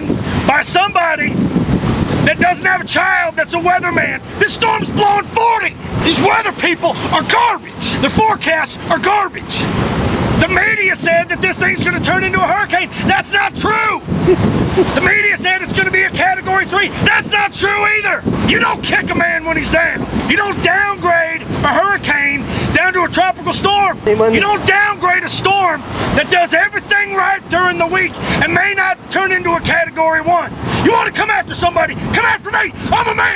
be given by somebody that doesn't have a child that's a weatherman. This storm's blowing 40. These weather people are garbage. Their forecasts are garbage. The media said that this thing's going to turn into a hurricane. That's not true. The media said it's going to be a category three. That's not true either. You don't kick a man when he's down. You don't downgrade a hurricane down to a tropical storm. You don't downgrade a storm that does everything during the week and may not turn into a category one. You want to come after somebody? Come after me. I'm a man. I'm 40.